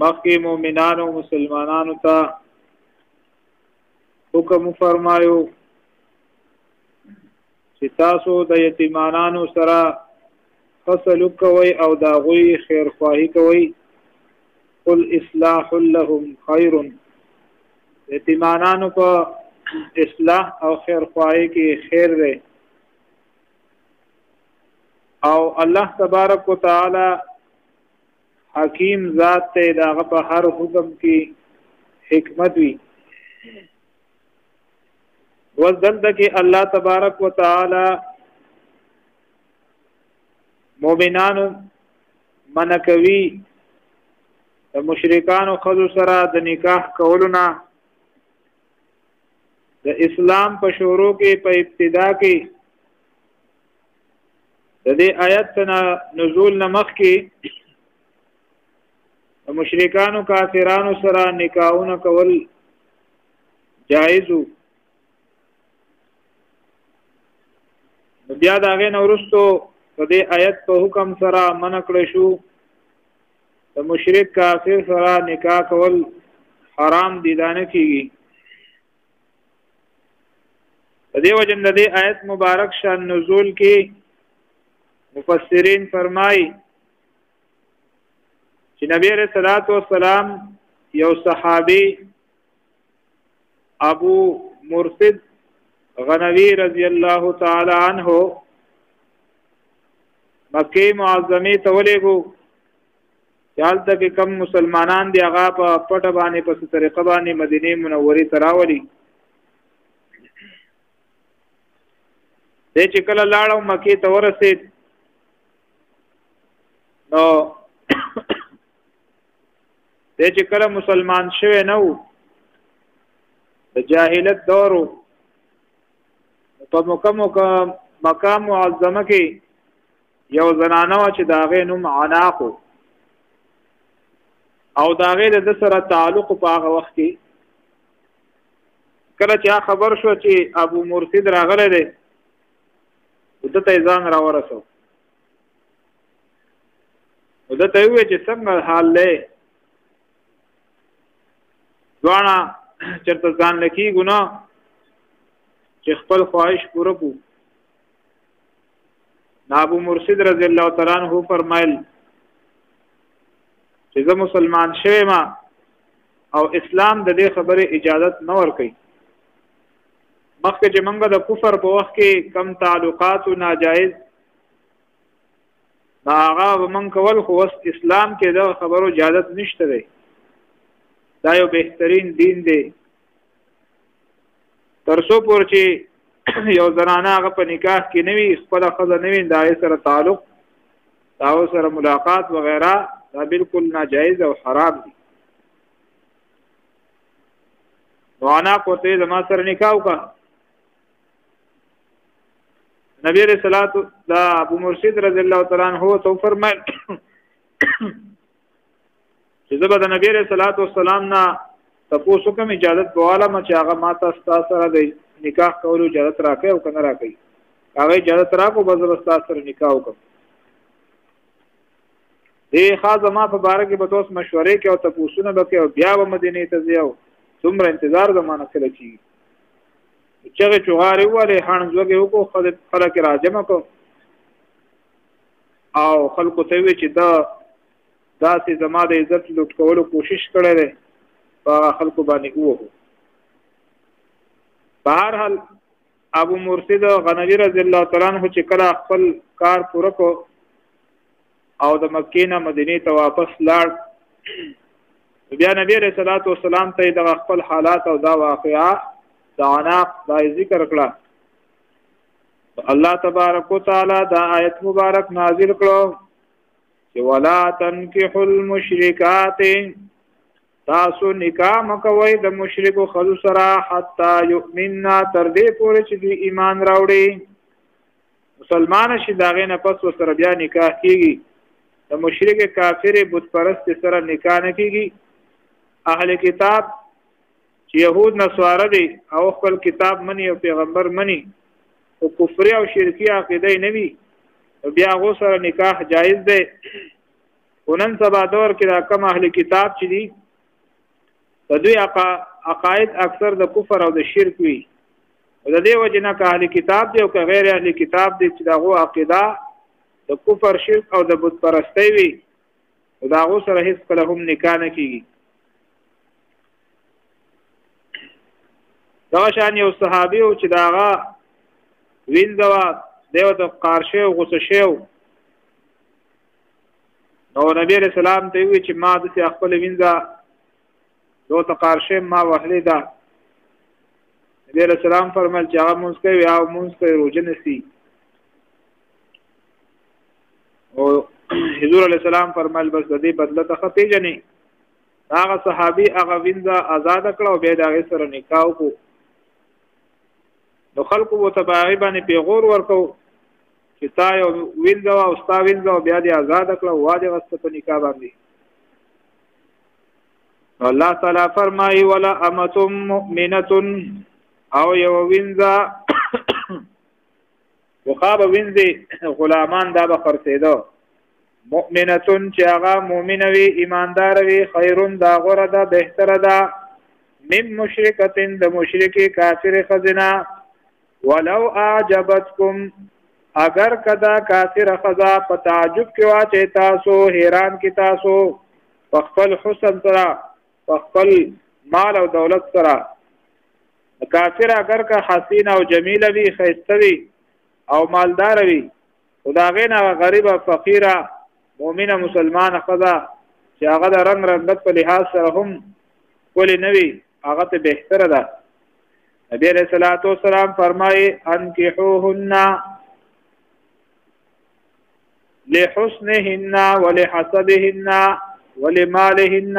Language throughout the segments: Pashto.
مخکې مؤمنانو مسلمانانو ته حکم فرمایو چې تاسو د یتیمانانو سره فصل کوي او دا غوي خیر خواهی کوي قل اصلاح لهم خیر یتیمانانو په اصلاح او خیر خواهی کې خیر دی او الله تبارک وتعالى حکیم ذات ته د هغه په هر حکم کې حکمت وي وزدلته کې الله تبارک وتعالى مؤمنانو منکوي د مشرکانو خزو سره د نکاح کولو نه د اسلام په شورو کې په ابتدا کې د دې آیت نه نزول نه مخکې مشرکانو کافرانو سره نکاحونه کول جایزو بیا دا غې نورستو په دې آیت په حکم سره من کړ شو د مشرک کافر سره نکاح کول حرام دي دانه کیږي دې وجن د دې آیت مبارک شان نزول کې مفسرین فرمایي چې نبی رسول الله صلوات و سلام یو صحابي ابو مرصد غنوی رضی الله تعالی عنہ مکه معظمه ته ولېګو دالته کې کم مسلمانان دی هغه په پټه باندې په طریقه باندې مدینه منوره ته راولي د چې کله لاړو مکه ته ورسید نو د چې کله مسلمان شوه نو د جاهلیت دورو په مکه مکه مقام معظمه کې یو زنانه و چې دا غې نوم عناقو او دا غې د سره تعلق په هغه وخت کې کله چې خبر شو چې ابو مرشد راغله ده دته ځان را ورسو دته وی چې څنګه حال لې دوانا چرته ځان لکی ګنا چې خپل خواهش پوره کو دا ابو مرشد رضی الله تعالی عنہ فرمایل چې زه مسلمان شوم ما او اسلام د دې خبره اجازت نه ور کوي مخکې چې موږ د کفر په وخت کې کم تعلقات او ناجایز دا هغه موږ کول خو وس اسلام کې دا خبرو اجازت نشته دی دا یو بهترین دین دی تر څو پور چې یو زنانه هغه په نکاح کې نوي خپل خزه نوي دا سره تعلق دا سره ملاقات وغیرہ دا بالکل ناجایز او حرام دي نو انا کوته زما سره نکاح وکړه نبی رسول الله دا ابو مرشد رضی الله تعالی عنہ تو فرمایل چې زه به د نبی رسول الله والسلام نه تاسو کوم اجازه بواله ما چې هغه ما تاسو سره د نکاح کولو اجازه راکې او کنه راکې هغه اجازه راکو به زه تاسو سره نکاح وکم دی خاصه ما په بار کې به تاسو مشورې کې او تاسو نه بکې او بیا به مدینه ته ځیو څومره انتظار زمانه کړی چی چغه چغاره وره هان زوګه وکړو خلک راجمه کو او خلکو ته وی چې دا داسې زما د عزت لوټ کولو کوشش کړی دی په خلکو باندې ووهو په هر حال ابو مرسد غنوی رضی الله تعالی عنہ چې کله خپل کار پوره کو او د مکې نه مدینه ته واپس لاړ بیا نبی رسول الله صلوات والسلام ته د خپل حالات او دا واقعا د عناق د ذکر کړه الله تبارک وتعالى دا آیت مبارک نازل کړو چې ولا تنكحوا المشركات تاسو نکاح مکوئ د مشرکو خلو سره حتا یؤمننا تر دې پورې چې دوی ایمان راوړي مسلمان شي داغه نه پس وسره بیا نکاح کیږي د مشرک کافر بت پرست سره نکاح نه کیږي اهل کتاب چې يهود نصواره دي او خپل کتاب مني او پیغمبر مني او کفر او شرکی عقیده نه وي بیا غو سره نکاح جایز دی ونن سبا دور کې دا کم اهل کتاب چې دي د دوی عقاید اکثر د کفر او د شرک وي د دې وجه نه که اهل کتاب دی او که غیر اهل کتاب دی چې دغه عقیده د کفر شرک او د بت پرستی وي او دا غو سره هیڅ کله هم نکاح نه کیږي دا شان یو صحابي او چې داغه ویل دا دیو ته قارشه او غوسه شو نو نبی علیہ السلام ته وی چې ما د خپل وینځه دوه تقارشه ما وهلې ده نبی علیہ السلام فرمایل چې هغه مونږ کوي او مونږ کوي روزنه سي او حضور علی السلام فرمایل بس د دې بدله ته پیژنې هغه صحابي هغه وینځه آزاد کړ او به دا غي سره نکاح وکړو نو خلکو وو تبعی باندې پیغور ورکو چې تا یو وینځه او ستا وینځه بیا دې آزاد کړ او واده غست په نکاح باندې الله تعالی فرمایي ولا امتم مؤمنه او یو وینځه وخاب وینځي غلامان دا به خرڅېدو مؤمنتون چې هغه مؤمن وي ایماندار وي خیرون دا غره ده بهتره ده من مشرکتن د مشرکی کافر خزنا ولو اعجبتکم اگر کدا کافر خزا په تعجب کې واچې تاسو حیران کې تاسو په خپل حسن سره په خپل مال او دولت سره کافر اگر که حسین او جمیل وی خیسته وی او مالدار وی خداغه نه غریب فقیره مؤمنه مسلمان خدا چې هغه د رنگ رنگت په لحاظ سره هم کولی نوی هغه ته بهتره ده نبی علیہ الصلوۃ والسلام فرمایي انکحوهن لحسنهن ولحسبهن ولمالهن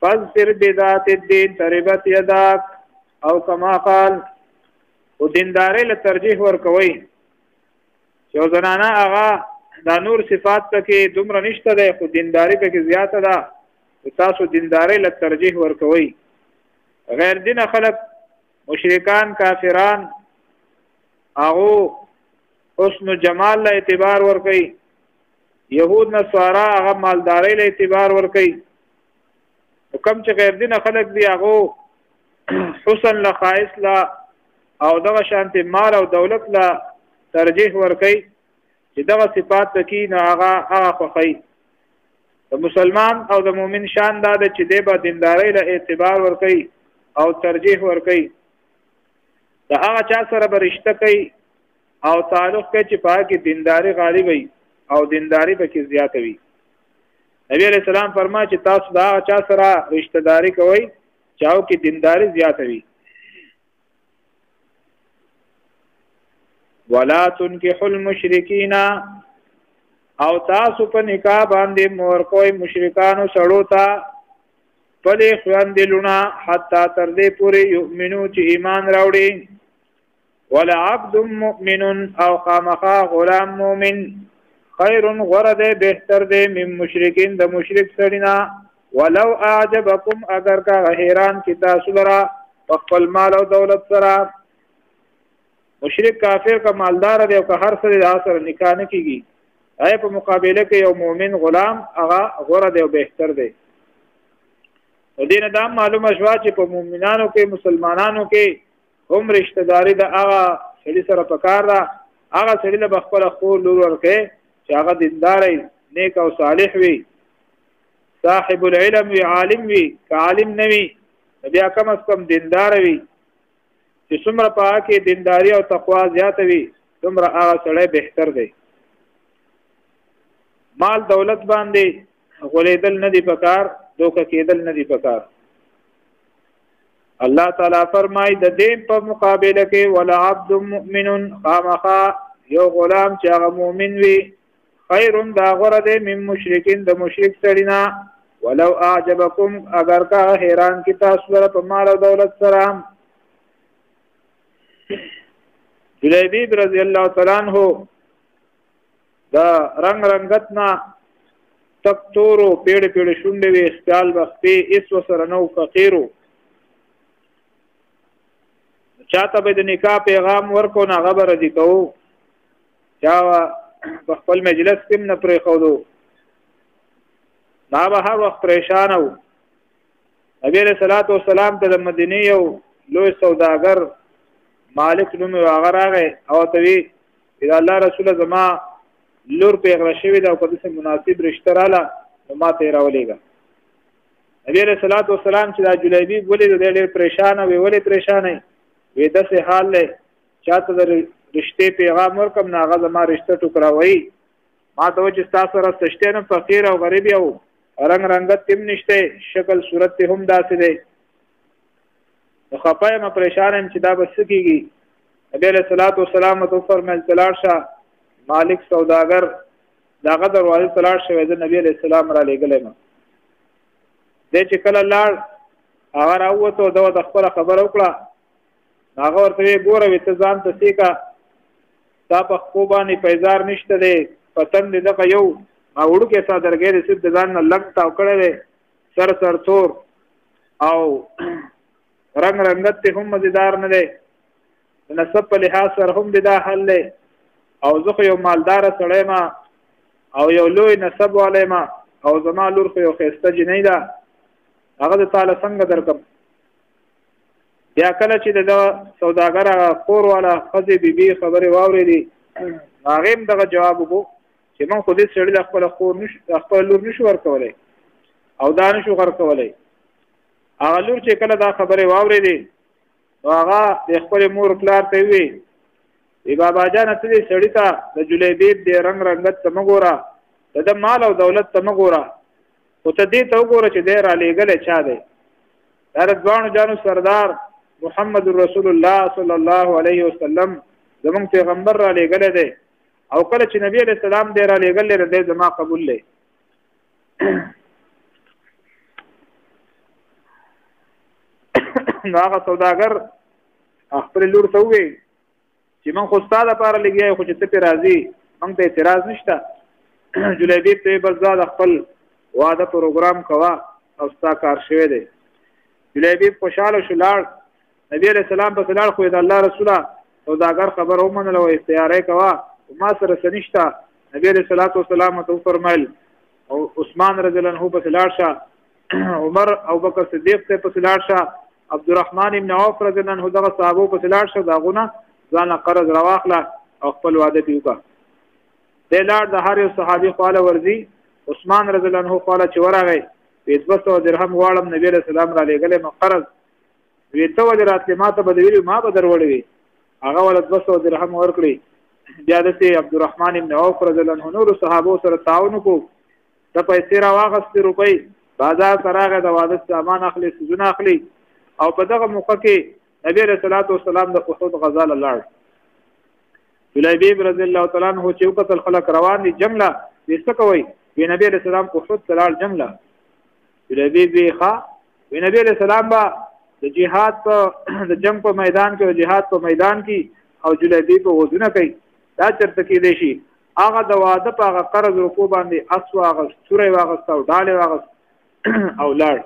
فذر بذات الدين تربت يداك او کما قال او دیندارې له ترجیح ورکوي یو زنانه هغه دا نور صفات پکې دومره نشته ده خو دینداری پکې زیاته ده تاسو دینداری له ترجیح ورکوي غیر دین خلق مشرکان کافران هغه حسن جمال له اعتبار ورکوي يهود نصارا هغه مالداري له اعتبار ورکوي کم چې غیر دین خلک دی هغه حسن لا خاص لا او دغه شانتي مال او دولت لا ترجیح ورکي چې دغه صفات پکې نه هغه هغه خوخی د مسلمان او د مؤمن شان دا د چې دی به دینداري له اعتبار ورکي او ترجیح ورکي د هغه چا سره برشته کوي او تعلق کوي چې پاکي دینداري غالي وي او دینداري پکې زیاته وي نبی علیہ السلام فرما چې تاسو دا چا سره رشتہ داری کوئ چاو کې دینداری زیاته وي ولا تنكحوا المشرکین او تاسو په نکاح باندې مور کوی مشرکانو سړو ته پدې خوان دلونه حتا تر دې پورې یؤمنو چې ایمان راوړي ولا عبد مؤمن او خامخا غلام مؤمن خیر غره ده بهتر ده من مشرکین د مشرک سړینا ولو اعجبکم اگر کا حیران کی تاسو لرا خپل مال او دولت سره مشرک کافر کا مالدار دی او که هر سره د اثر نکاح نه کیږي اي په مقابله کې یو مؤمن غلام هغه غره دی او بهتر دی دین دا معلومه شوا چې په مؤمنانو کې مسلمانانو کې هم رشتہ داري د هغه سړي سره پکار ده هغه سړي له خپل خور لور ورکه چې هغه دیندار نیک او صالح وي صاحب العلم وي عالم وي که عالم نه وي بیا کم از کم دیندار وي چې څومره پاکه دینداری او تقوا زیات وي څومره هغه سړی بهتر دی مال دولت باندې غولیدل نه دی پکار دوکه کېدل نه دی پکار الله تعالی فرمای د دین په مقابله کې ولا عبد مؤمن خامخا یو غلام چې هغه مؤمن وي خیر دا غره دی من مشرکین د مشرک سړینا ولو اعجبکم اگر کا حیران کی تاسو لپاره په مال او دولت سره جلیبیب رضی الله تعالی عنہ دا رنگ رنگت نه تک تورو پیړ پیړ شونډې وي خپل وختي اس وسره نو فقیرو چاته به د نکاح پیغام ورکو نه غبر دي کو چا په خپل مجلس کې نه پرې خودو دا به هر وخت پریشان وو نبی علیہ الصلوۃ والسلام ته د مدینه یو لوی سوداګر مالک نوم هغه راغی او ته وی اذا الله رسول زما لور پیغره شوی دا په دې مناسب رشتہ رااله نو ما ته راولېګا نبی علیہ الصلوۃ والسلام چې دا جلیبی ولې د ډېر پریشان وي ولې پریشان وي وې د سه حال له چاته د رشتې پیغام ورکم ناغه زما رشتہ ټکراوي ما ته چې تاسو سره سشته نه فقیر او غریب یو رنګ رنګت تم نشته شکل صورت ته هم داسې دی نو خپای ما پریشان هم چې دا بس کیږي نبی له صلوات و سلام تو فرمایل تلار شه مالک سوداګر داغه دروازه تلار شوی د نبی له سلام را لګلې ما د چې کله لاړ هغه راوته دا د خپل خبر وکړه هغه ورته ګوره وي ته ځان ته سیکا تا په خو باندې پیزار نشته دی پتن دې دغه یو ما وړوکې صادرګې دې سید ځان نه لګ تاو کړی دی سر سر تور او رنگ رنگت ته هم مزیدار نه دی نسب په لحاظ سره هم دې دا حل دی او زه خو یو مالدار سړی ما او یو لوی نسب والی ما او زما لور خو یو خسته جنې ده هغه د تعالی څنګه درکم بیا کله چې د سوداګر کور والا خځې بیبي خبرې واورېدې هغې هم دغه جواب وکړو چې موږ خو دې سړي له خپل خور نش خپل لور نشو ورکولای او دا نشو ورکولای هغه لور چې کله دا خبرې واورېدې هغه د خپل مور پلار ته وی ای بابا جان ته دې سړی ته د جلیبیب دې رنگ رنگت ته مګورا د مال او دولت ته مګورا او ته دې ته وګوره چې دی را لېږلی چا دی دا د دواړو جانو سردار محمد رسول الله صلی الله علیه وسلم زمون پیغمبر را لېګل دی او کله چې نبی علیہ السلام دی را لېګل لري دی زما قبول لې نو هغه سوداګر خپل لور ته وی چې من خو ستاده لپاره لګیا خو چې ته په راضي موږ ته اعتراض نشته جلیبی ته بس دا د خپل واده پروګرام کوا او ستا کار شوی دی جلیبی خوشاله شو لاړ نبی علیہ السلام په لاړ خو د الله رسوله او دا ګر خبر هم نه لو اختیارې کوا ما سره سنشتا نبی علیہ الصلوۃ والسلام ته فرمایل او عثمان رضی الله عنه په لاړ شه عمر او بکر صدیق ته په لاړ شه عبدالرحمن ابن عوف رضی الله عنه دغه صحابه په سلاړ شو داغونه ځان قرض راواخله او خپل واده پیوکا د لار د هر یو صحابي خواله ورزي عثمان رضی الله عنه خواله چې ورغی په 200 درهم غواړم نبی له سلام را لېګلې نو قرض وی ته ول راتلې ما ته بدویل ما به دروړې هغه ول 200 درهم ورکړي بیا د عبدالرحمن ابن عوف رضی الله عنه نور صحابه سره تعاون کو د پیسې را واغستې روپۍ بازار ته راغی د واده سامان اخلي سوزونه اخلي او په دغه موقع کې نبی علیہ الصلوۃ والسلام د احد غزا لاړ جلیبیب رضی الله تعالی عنہ چې وکتل خلک روان دي جنگ لا وسته کوي وی نبی علیہ السلام احد ته لاړ جنگ لا جلیبیب وی ښا وی نبی علیہ السلام با د جهاد په د جنگ په میدان کې د جهاد په میدان کې او جلیبیب وزونه کوي دا چرته کې دی شي هغه د واده په هغه قرض رکو باندې اس واغست توره واغست او ډاله واغست او لاړ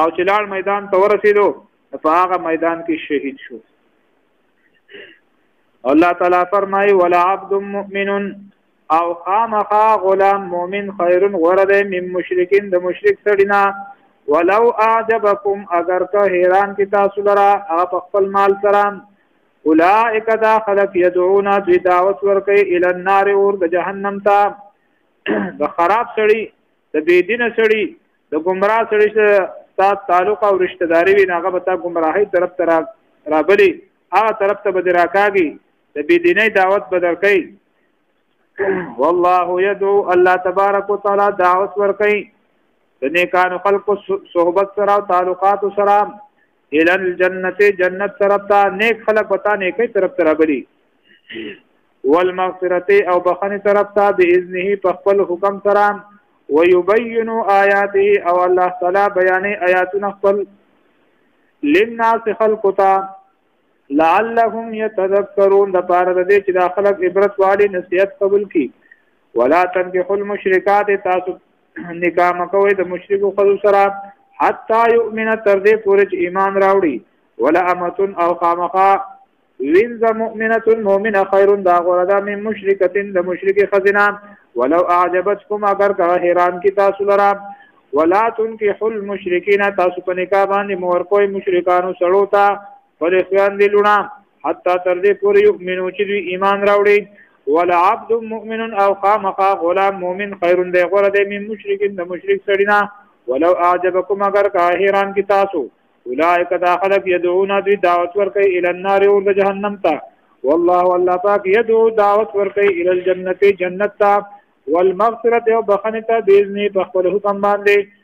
او چې لاړ میدان ته ورسېدو په هغه میدان کې شهید شو الله تعالی فرمای ولا عبد مؤمن او خامخا غلام مؤمن خیر غره ده من مشرکین د مشرک سړینا ولو اعجبکم اگر که حیران کی تاسو لرا هغه خپل مال سره اولائک دا خلق یدعونا دوی دعوت ورکی الی النار اور د جهنم تا د خراب سړی د بيدین سړی د گمراه سړی ستا تعلق او رشتہ داری وی ناغه بتا گمراهی طرف تر رابلی هغه طرف ته بدر راکاږي د بيدینی دعوت بدر کوي والله يدعو الله تبارک وتعالى دعوت ورکي د نیکانو خلق صحبت سره او تعلقات سره الى الجنت جنت طرف ته نیک خلق بتا نیکی طرف ته رابلی والمغفرت او بخنه طرف ته باذنه په خپل حکم سره ويبين آياته او الله تعالی بیان آیاتونه خپل للناس خلقتا لعلهم يتذكرون د پاره د دې چې دا خلک عبرت والی نصيحت قبول کړي ولا تنكحوا المشركات تاسو نکاح مکوي د مشرکو خلکو سره حتا یؤمن تر دې پورې چې ایمان راوړي ولا امتن او خامخا وینز مؤمنه مؤمنه خیر دا غره ده من مشرکه د مشرک خزنه ولو اعجبتكم اگر که حیران کی تاسو لرا ولا تنكحوا المشرکین تاسو په نکاح باندې مور کوی مشرکانو سړو ته پر اخوان دی لونه حتی تر دې پورې یؤمنو چې دوی ایمان راوړي ولا عبد مؤمن او خامخا غلام مؤمن خیر دی غره دی من مشرک د مشرک سړینا ولو اعجبکم اگر کا حیران کی تاسو اولئک دا خلق یدعون دوی دعوت ورکي ال النار او د جهنم ته والله والله پاک یدعو دعوت ورکي ال الجنه جنت ته والمغفرة او بخنه ته باذن په خپل حکم باندې